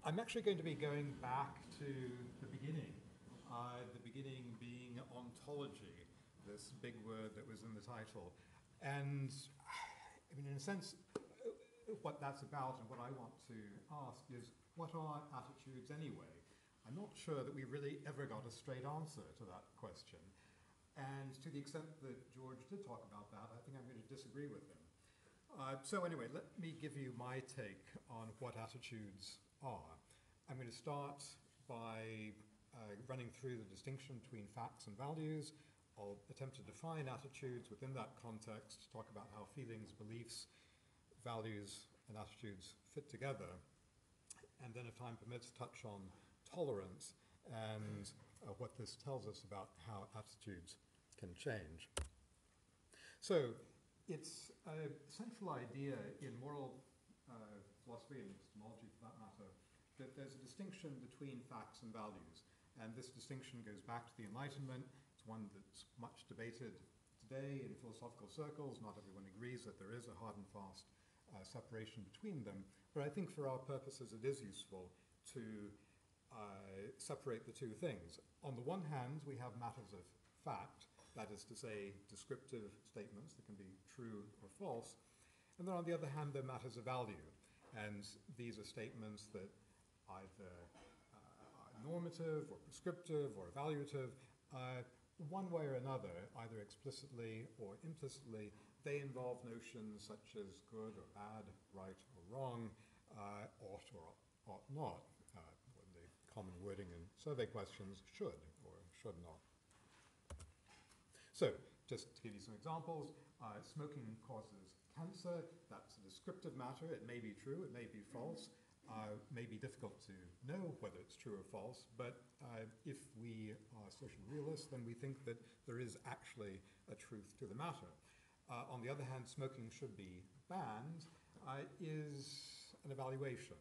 I'm actually going to be going back to the beginning, uh, the beginning being ontology, this big word that was in the title. And I mean, in a sense, what that's about and what I want to ask is what are attitudes anyway? I'm not sure that we really ever got a straight answer to that question. And to the extent that George did talk about that, I think I'm going to disagree with him. Uh, so anyway, let me give you my take on what attitudes are. I'm going to start by uh, running through the distinction between facts and values. I'll attempt to define attitudes within that context, talk about how feelings, beliefs, values, and attitudes fit together. And then, if time permits, touch on tolerance and uh, what this tells us about how attitudes can change. So, it's a central idea in moral uh, philosophy and epistemology, for that matter, that there's a distinction between facts and values. And this distinction goes back to the Enlightenment. It's one that's much debated today in philosophical circles. Not everyone agrees that there is a hard and fast uh, separation between them. But I think for our purposes, it is useful to uh, separate the two things. On the one hand, we have matters of fact, that is to say, descriptive statements that can be true or false. And then on the other hand, there are matters of value. And these are statements that either uh, normative or prescriptive or evaluative, uh, one way or another, either explicitly or implicitly, they involve notions such as good or bad, right or wrong, uh, ought or ought not, uh, the common wording in survey questions should or should not. So, just to give you some examples, uh, smoking causes cancer. That's a descriptive matter. It may be true, it may be false uh, may be difficult to know whether it's true or false, but uh, if we are social realists, then we think that there is actually a truth to the matter. Uh, on the other hand, smoking should be banned uh, is an evaluation,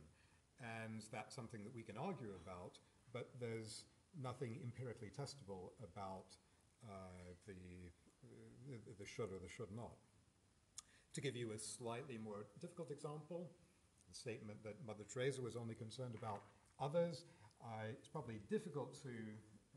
and that's something that we can argue about, but there's nothing empirically testable about uh, the, the should or the should not. To give you a slightly more difficult example, the statement that Mother Teresa was only concerned about others. Uh, it's probably difficult to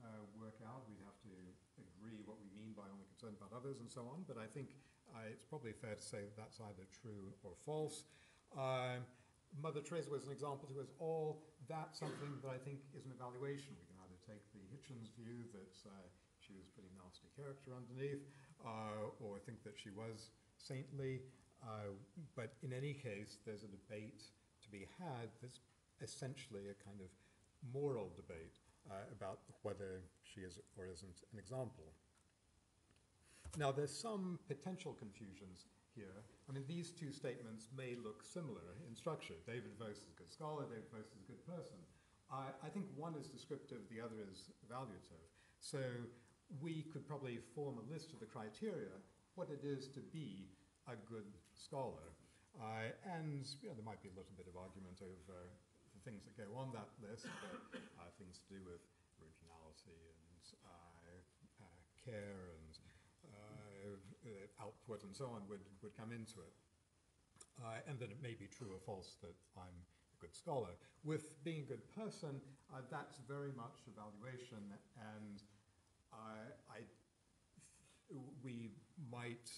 uh, work out. We'd have to agree what we mean by only concerned about others and so on, but I think uh, it's probably fair to say that that's either true or false. Um, Mother Teresa was an example to us all. That's something that I think is an evaluation. We can either take the Hitchens view that uh, she was a pretty nasty character underneath, uh, or think that she was saintly. Uh, but in any case, there's a debate to be had that's essentially a kind of moral debate uh, about whether she is or isn't an example. Now, there's some potential confusions here. I mean, these two statements may look similar in structure. David Voas is a good scholar, David Voas is a good person. I, I think one is descriptive, the other is evaluative. So we could probably form a list of the criteria, what it is to be a good scholar. Uh, and you know, there might be a little bit of argument over the things that go on that list, but uh, things to do with originality and uh, uh care and uh, output and so on would, would come into it. Uh, and then it may be true or false that I'm a good scholar. With being a good person, that's very much evaluation, and I, we might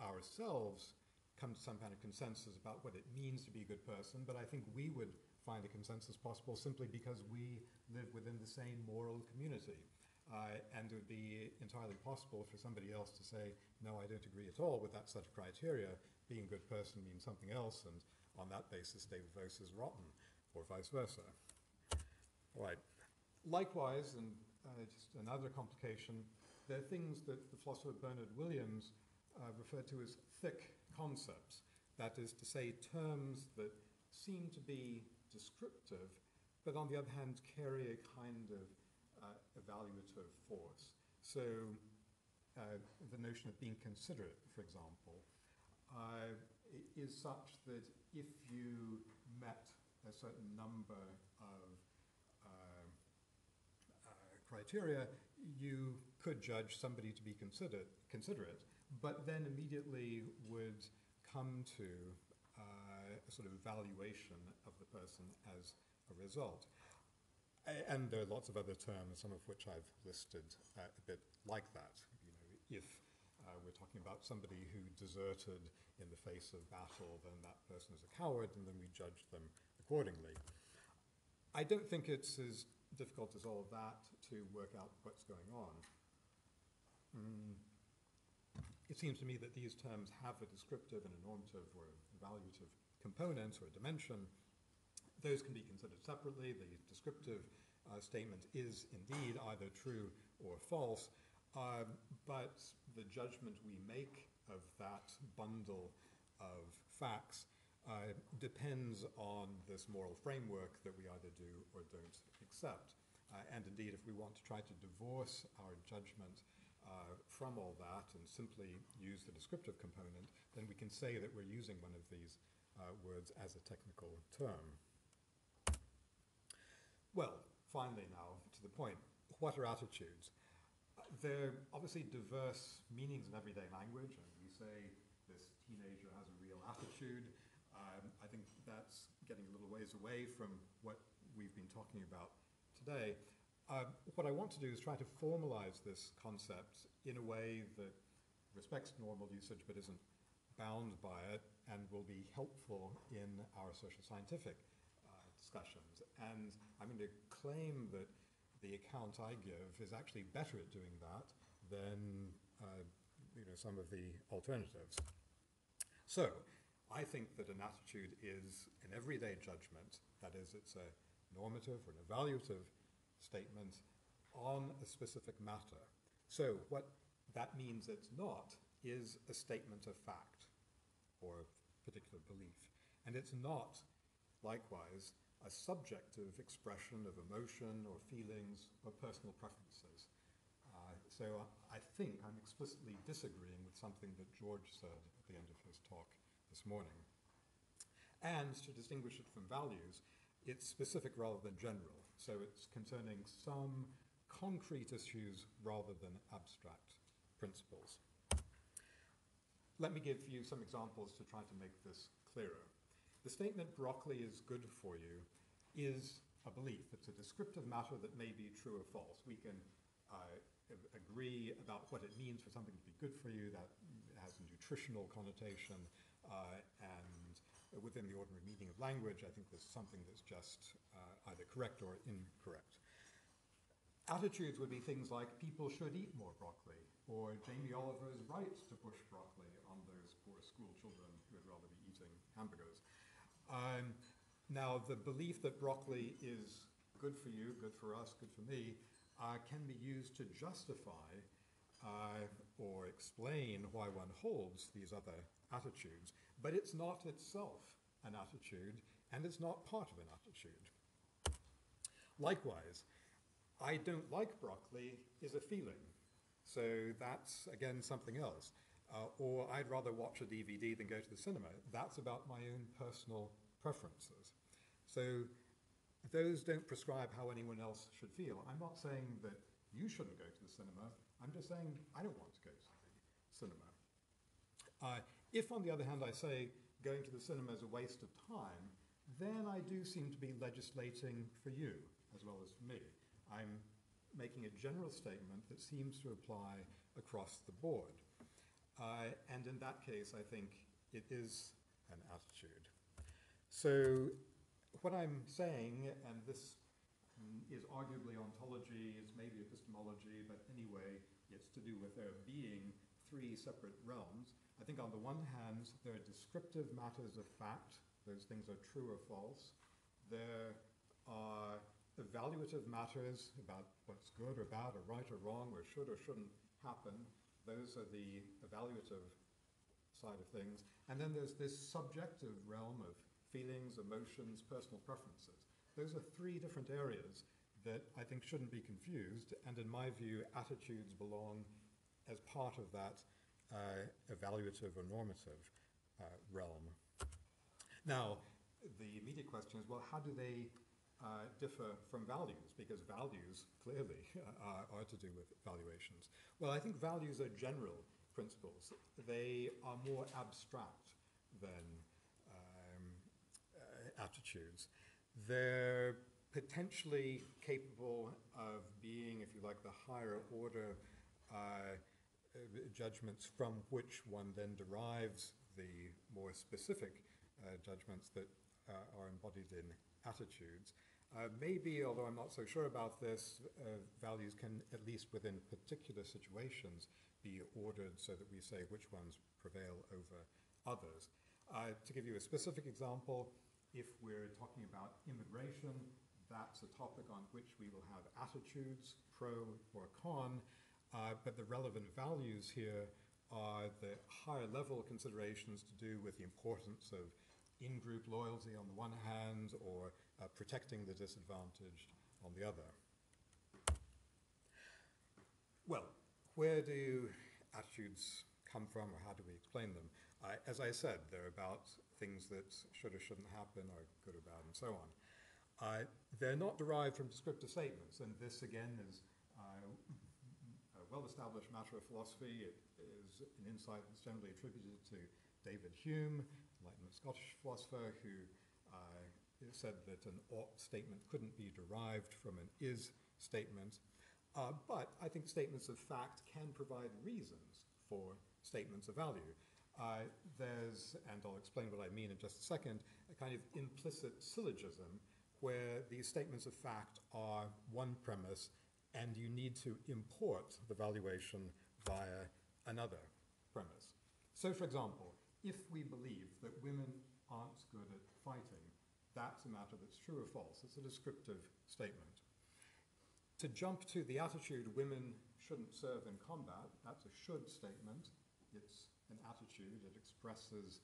ourselves come to some kind of consensus about what it means to be a good person, but I think we would find a consensus possible simply because we live within the same moral community. Uh, and it would be entirely possible for somebody else to say, no, I don't agree at all with that set of criteria. Being a good person means something else, and on that basis, David Voas is rotten, or vice versa. All right. Likewise, and uh, just another complication, there are things that the philosopher Bernard Williams uh, referred to as thick concepts. That is to say, terms that seem to be descriptive, but on the other hand, carry a kind of uh, evaluative force. So, uh, the notion of being considerate, for example, uh, is such that if you met a certain number of uh, uh, criteria, you could judge somebody to be considered, considerate but then immediately would come to uh, a sort of evaluation of the person as a result. And there are lots of other terms, some of which I've listed uh, a bit like that. You know, if uh, we're talking about somebody who deserted in the face of battle, then that person is a coward, and then we judge them accordingly. I don't think it's as difficult as all of that to work out what's going on. Mm. It seems to me that these terms have a descriptive and a normative or evaluative component or a dimension. Those can be considered separately. The descriptive uh, statement is indeed either true or false, um, but the judgment we make of that bundle of facts uh, depends on this moral framework that we either do or don't accept. Uh, and indeed, if we want to try to divorce our judgment uh, from all that and simply use the descriptive component, then we can say that we're using one of these uh, words as a technical term. Well, finally now, to the point, what are attitudes? Uh, they're obviously diverse meanings in everyday language, and we say this teenager has a real attitude. Um, I think that's getting a little ways away from what we've been talking about today. Uh, what I want to do is try to formalize this concept in a way that respects normal usage but isn't bound by it and will be helpful in our social scientific discussions. And I'm going to claim that the account I give is actually better at doing that than uh, you know, some of the alternatives. So, I think that an attitude is an everyday judgment, that is, it's a normative or an evaluative statement on a specific matter. So, what that means it's not is a statement of fact or a particular belief. And it's not, likewise, a subjective expression of emotion or feelings or personal preferences. Uh, so I think I'm explicitly disagreeing with something that George said at the end of his talk this morning. And to distinguish it from values, it's specific rather than general. So it's concerning some concrete issues rather than abstract principles. Let me give you some examples to try to make this clearer. The statement broccoli is good for you is a belief. It's a descriptive matter that may be true or false. We can uh, agree about what it means for something to be good for you. That has a nutritional connotation. Uh, and within the ordinary meaning of language, I think there's something that's just uh, either correct or incorrect. Attitudes would be things like people should eat more broccoli, or Jamie Oliver is right to push broccoli on those poor school children who would rather be eating hamburgers. Um, now, the belief that broccoli is good for you, good for us, good for me, uh, can be used to justify uh, or explain why one holds these other attitudes, but it's not itself an attitude, and it's not part of an attitude. Likewise, I don't like broccoli is a feeling. So that's, again, something else. Uh, or I'd rather watch a DVD than go to the cinema. That's about my own personal preferences. So those don't prescribe how anyone else should feel. I'm not saying that you shouldn't go to the cinema. I'm just saying I don't want to go to the cinema. Uh, if, on the other hand, I say going to the cinema is a waste of time, then I do seem to be legislating for you as well as for me. I'm making a general statement that seems to apply across the board. Uh, and in that case, I think it is an attitude. So what I'm saying, and this is arguably ontology, it's maybe epistemology, but anyway, it's to do with there being three separate realms. I think on the one hand, there are descriptive matters of fact, those things are true or false. There are evaluative matters about what's good or bad or right or wrong or should or shouldn't happen. Those are the evaluative side of things. And then there's this subjective realm of feelings, emotions, personal preferences. Those are three different areas that I think shouldn't be confused, and in my view, attitudes belong as part of that evaluative or normative uh, realm. Now, the immediate question is well, how do they uh, differ from values? Because values clearly are, are to do with valuations. Well, I think values are general principles, they are more abstract than attitudes. they're potentially capable of being, if you like, the higher order uh, judgments from which one then derives the more specific uh, judgments that uh, are embodied in attitudes. Uh, maybe, although I'm not so sure about this, uh, values can, at least within particular situations, be ordered so that we say which ones prevail over others. Uh, to give you a specific example, if we're talking about immigration, that's a topic on which we will have attitudes, pro or con, uh, but the relevant values here are the higher level considerations to do with the importance of in-group loyalty on the one hand or uh, protecting the disadvantaged on the other. Well, where do attitudes come from or how do we explain them? Uh, as I said, they're about things that should or shouldn't happen, or good or bad, and so on. Uh, they're not derived from descriptive statements, and this again is uh, well-established matter of philosophy. It is an insight that's generally attributed to David Hume, Enlightenment Scottish philosopher, who uh, said that an ought statement couldn't be derived from an is statement. Uh, but I think statements of fact can provide reasons for statements of value. Uh, there's, and I'll explain what I mean in just a second, a kind of implicit syllogism where these statements of fact are one premise and you need to import the valuation via another premise. So, for example, if we believe that women aren't good at fighting, that's a matter that's true or false. It's a descriptive statement. To jump to the attitude women shouldn't serve in combat, that's a should statement. It's an attitude, it expresses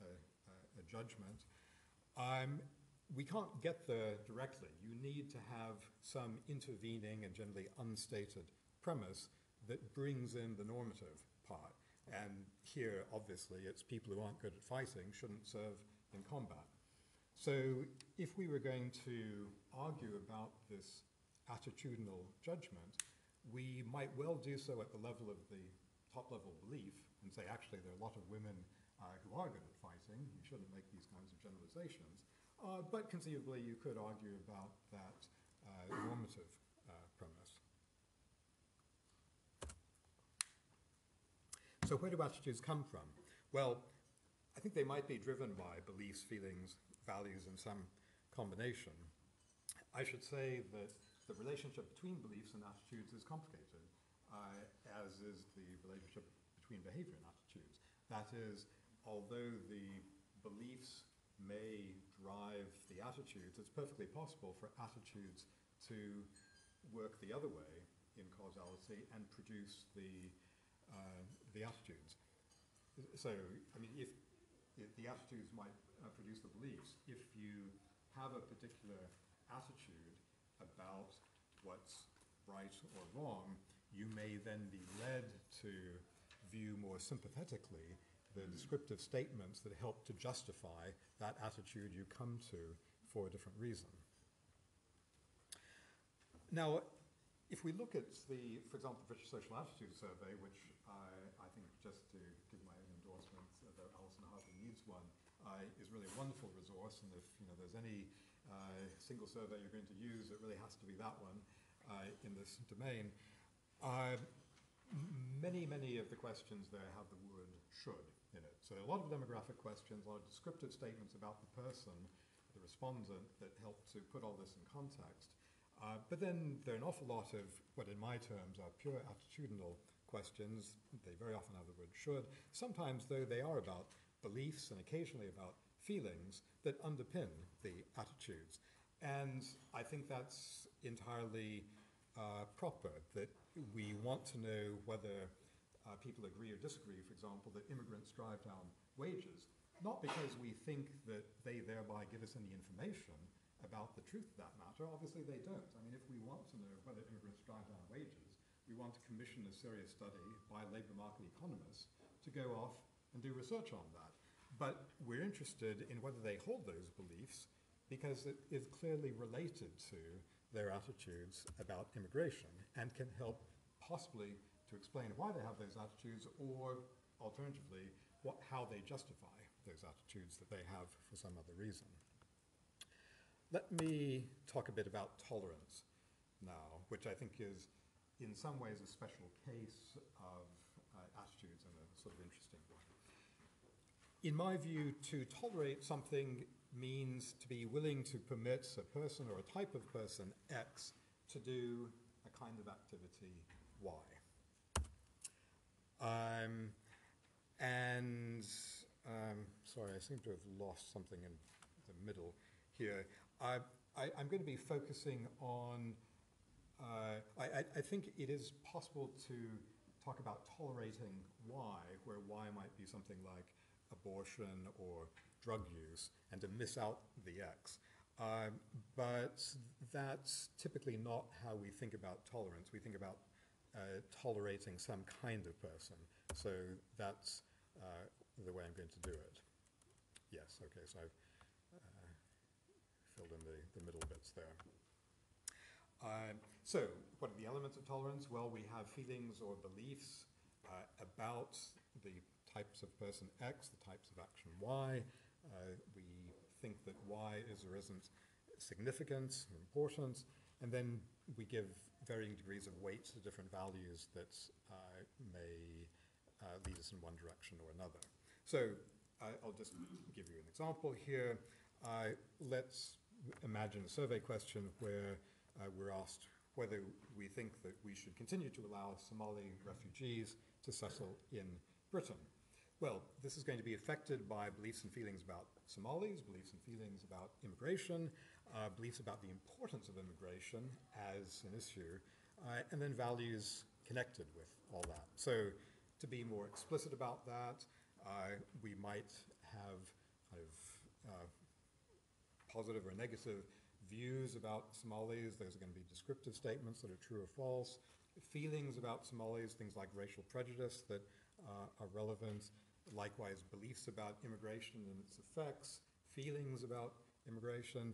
a, a, a judgment. Um, we can't get there directly. You need to have some intervening and generally unstated premise that brings in the normative part. And here, obviously, it's people who aren't good at fighting shouldn't serve in combat. So if we were going to argue about this attitudinal judgment, we might well do so at the level of the top level belief and say, actually, there are a lot of women uh, who are good at fighting. You shouldn't make these kinds of generalizations. Uh, but conceivably, you could argue about that uh, normative uh, premise. So where do attitudes come from? Well, I think they might be driven by beliefs, feelings, values in some combination. I should say that the relationship between beliefs and attitudes is complicated, uh, as is the relationship between behavior and attitudes. That is, although the beliefs may drive the attitudes, it's perfectly possible for attitudes to work the other way in causality and produce the, uh, the attitudes. So, I mean, if, if the attitudes might uh, produce the beliefs, if you have a particular attitude about what's right or wrong, you may then be led to view more sympathetically the descriptive statements that help to justify that attitude you come to for a different reason. Now, if we look at the, for example, the British Social Attitude Survey, which I, I think just to give my own endorsement, though Alison hardly needs one, uh, is really a wonderful resource. And if you know there's any uh, single survey you're going to use, it really has to be that one uh, in this domain. Uh, many, many of the questions there have the word should in it. So a lot of demographic questions, a lot of descriptive statements about the person, the respondent, that help to put all this in context. Uh, but then there are an awful lot of what in my terms are pure attitudinal questions. They very often have the word should. Sometimes, though, they are about beliefs and occasionally about feelings that underpin the attitudes. And I think that's entirely uh, proper, that we want to know whether uh, people agree or disagree, for example, that immigrants drive down wages, not because we think that they thereby give us any information about the truth of that matter. Obviously, they don't. I mean, if we want to know whether immigrants drive down wages, we want to commission a serious study by labour market economists to go off and do research on that. But we're interested in whether they hold those beliefs because it is clearly related to their attitudes about immigration and can help possibly to explain why they have those attitudes or alternatively what, how they justify those attitudes that they have for some other reason. let me talk a bit about tolerance now, which I think is in some ways a special case of uh, attitudes and a sort of interesting one. In my view, to tolerate something means to be willing to permit a person or a type of person X to do a kind of activity Y. Um, and um, sorry, I seem to have lost something in the middle here. I, am going to be focusing on uh, I, I, think it is possible to talk about tolerating Y, where Y might be something like abortion or drug use, and to miss out the X. Um, but that's typically not how we think about tolerance. We think about uh, tolerating some kind of person. So that's uh, the way I'm going to do it. Yes, okay, so I've uh, filled in the, the middle bits there. Um, so, what are the elements of tolerance? Well, we have feelings or beliefs uh, about the types of person X, the types of action Y. Uh, we think that Y is or isn't significant or important, and then we give varying degrees of weight to different values that uh, may uh, lead us in one direction or another. So, I'll just give you an example here. Let's imagine a survey question where uh, we're asked whether we think that we should continue to allow Somali refugees to settle in Britain. Well, this is going to be affected by beliefs and feelings about Somalis, beliefs and feelings about immigration, uh, beliefs about the importance of immigration as an issue, uh, and then values connected with all that. So, to be more explicit about that, uh, we might have kind of uh, positive or negative views about Somalis. Those are going to be descriptive statements that are true or false. Feelings about Somalis, things like racial prejudice that uh, are relevant. Likewise, beliefs about immigration and its effects, feelings about immigration.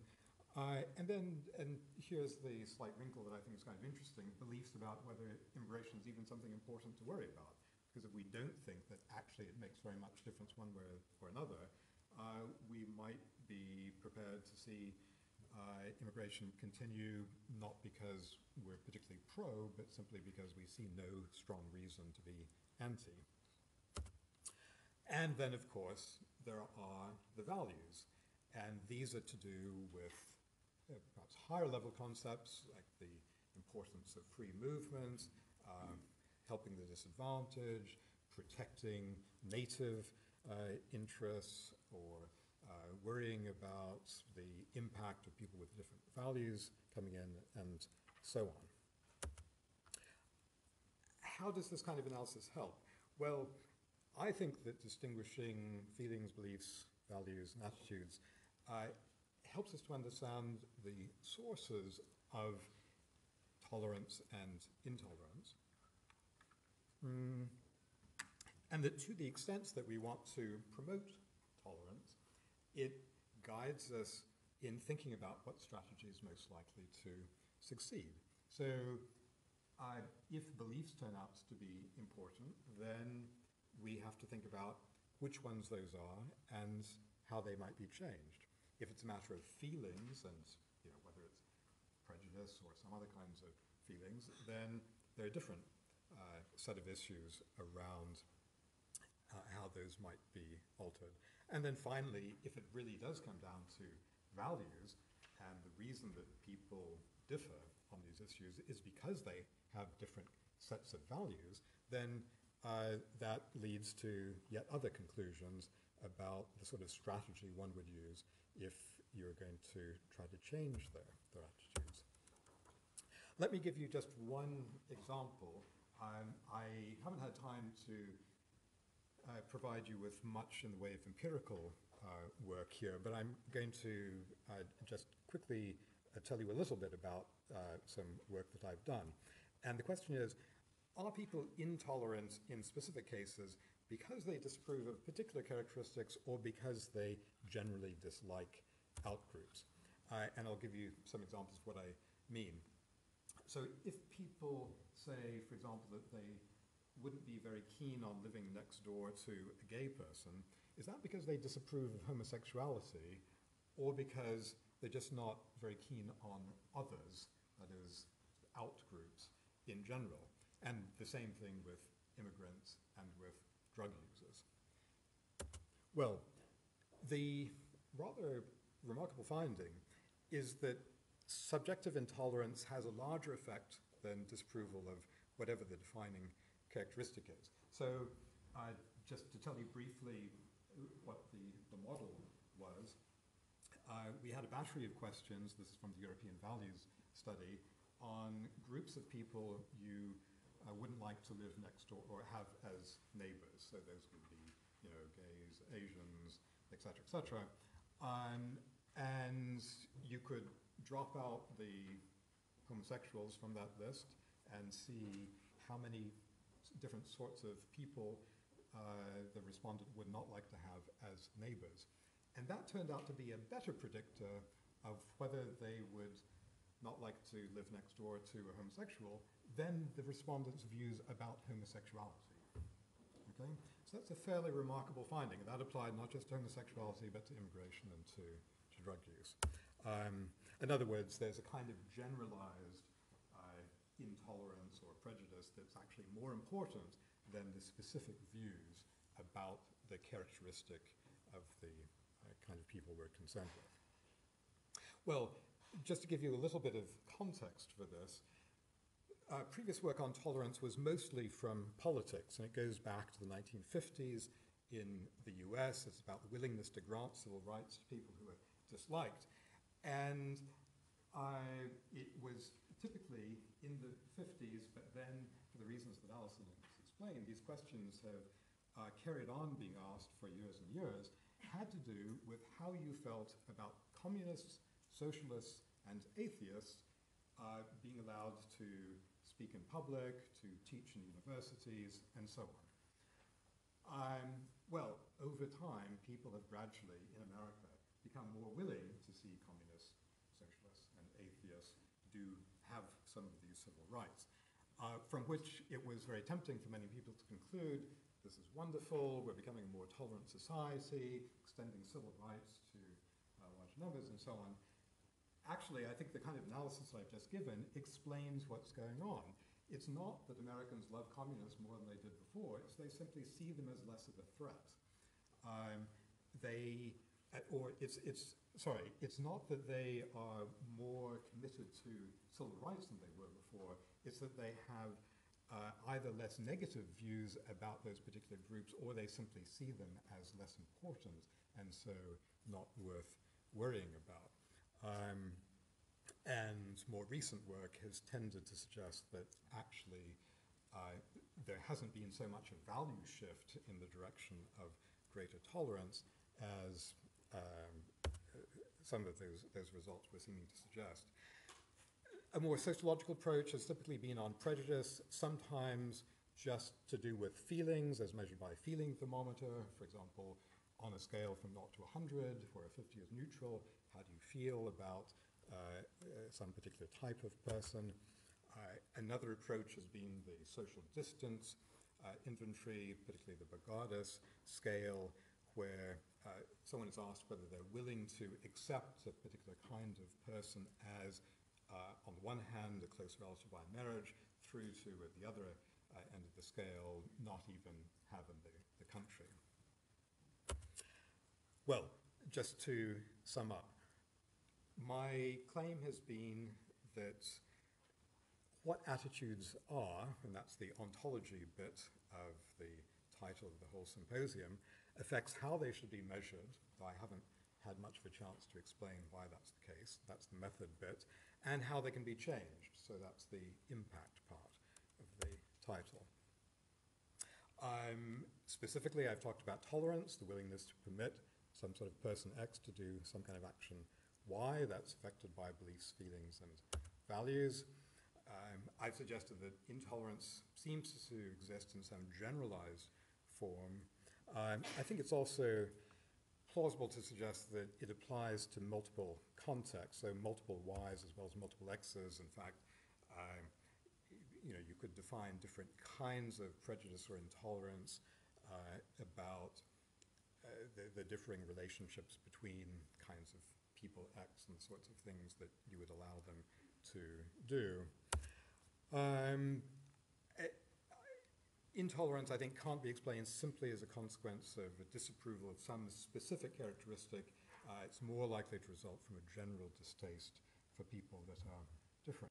Uh, and then, and here's the slight wrinkle that I think is kind of interesting, beliefs about whether immigration is even something important to worry about. Because if we don't think that actually it makes very much difference one way or another, uh, we might be prepared to see uh, immigration continue, not because we're particularly pro, but simply because we see no strong reason to be anti. And then, of course, there are the values. And these are to do with perhaps higher level concepts like the importance of free movement, uh, helping the disadvantaged, protecting native uh, interests, or uh, worrying about the impact of people with different values coming in, and so on. How does this kind of analysis help? Well, I think that distinguishing feelings, beliefs, values, and attitudes uh, helps us to understand the sources of tolerance and intolerance. Mm. And that to the extent that we want to promote tolerance, it guides us in thinking about what strategy is most likely to succeed. So uh, if beliefs turn out to be important, then we have to think about which ones those are and how they might be changed. If it's a matter of feelings and you know, whether it's prejudice or some other kinds of feelings, then there are different uh, set of issues around uh, how those might be altered. And then finally, if it really does come down to values, and the reason that people differ on these issues is because they have different sets of values, then uh, that leads to yet other conclusions about the sort of strategy one would use if you're going to try to change their, their attitudes. Let me give you just one example. Um, I haven't had time to uh, provide you with much in the way of empirical uh, work here, but I'm going to uh, just quickly uh, tell you a little bit about uh, some work that I've done. And the question is, are people intolerant in specific cases because they disapprove of particular characteristics or because they generally dislike outgroups? Uh, and I'll give you some examples of what I mean. So if people say, for example, that they wouldn't be very keen on living next door to a gay person, is that because they disapprove of homosexuality or because They're just not very keen on others, that is, out groups in general. And the same thing with immigrants and with drug users. Well, the rather remarkable finding is that subjective intolerance has a larger effect than disapproval of whatever the defining characteristic is. So, uh, just to tell you briefly what the, the model was, uh, we had a battery of questions, this is from the European Values Study, on groups of people you uh, wouldn't like to live next door or have as neighbors. So those would be, you know, gays, Asians, etc., etc. Um, and you could drop out the homosexuals from that list and see how many different sorts of people uh, the respondent would not like to have as neighbors. And that turned out to be a better predictor of whether they would not like to live next door to a homosexual than the respondents' views about homosexuality. Okay? That's a fairly remarkable finding. That applied not just to homosexuality, but to immigration and to, to drug use. Um, in other words, there's a kind of generalized uh, intolerance or prejudice that's actually more important than the specific views about the characteristic of the kind of people we're concerned with. Well, just to give you a little bit of context for this, uh, previous work on tolerance was mostly from politics, and it goes back to the 1950s in the US. It's about the willingness to grant civil rights to people who are disliked. And uh, it was typically in the 50s, but then, for the reasons that Alison explained, these questions have uh, carried on being asked for years and years had to do with how you felt about communists, socialists, and atheists uh, being allowed to speak in public, to teach in universities, and so on. Um, well, over time, people have gradually, in America, become more willing to see communists, socialists, and atheists do have some of these civil rights, uh, from which it was very tempting for many people to conclude this is wonderful, we're becoming a more tolerant society, extending civil rights to uh, large numbers and so on. Actually, I think the kind of analysis I've just given explains what's going on. It's not that Americans love communists more than they did before, it's they simply see them as less of a threat. Um, they, or it's, it's, sorry, it's not that they are more committed to civil rights than they were before, it's that they have uh, either less negative views about those particular groups or they simply see them as less important and so not worth worrying about. Um, and more recent work has tended to suggest that actually uh, there hasn't been so much a value shift in the direction of greater tolerance as um, some of those, those results were seeming to suggest. A more sociological approach has typically been on prejudice, sometimes just to do with feelings as measured by a feeling thermometer. For example, on a scale from 0 to 100, where 50 is neutral, how do you feel about uh, uh, some particular type of person? Uh, another approach has been the social distance uh, inventory, particularly the Bogardus scale, where uh, someone is asked whether they're willing to accept a particular kind of person as uh, on the one hand, a close relative by marriage, through to, at the other uh, end of the scale, not even have in the, the country. Well, just to sum up, my claim has been that what attitudes are, and that's the ontology bit of the title of the whole symposium, affects how they should be measured. I haven't had much of a chance to explain why that's the case. That's the method bit and how they can be changed. So that's the impact part of the title. Um, specifically, I've talked about tolerance, the willingness to permit some sort of person X to do some kind of action Y that's affected by beliefs, feelings, and values. Um, I've suggested that intolerance seems to exist in some generalized form. Um, I think it's also plausible to suggest that it applies to multiple contexts, so multiple Ys as well as multiple Xs. In fact, um, you know, you could define different kinds of prejudice or intolerance uh, about uh, the, the, differing relationships between kinds of people X and the sorts of things that you would allow them to do. Um, eh, intolerance, I think, can't be explained simply as a consequence of a disapproval of some specific characteristic. Uh, it's more likely to result from a general distaste for people that are different.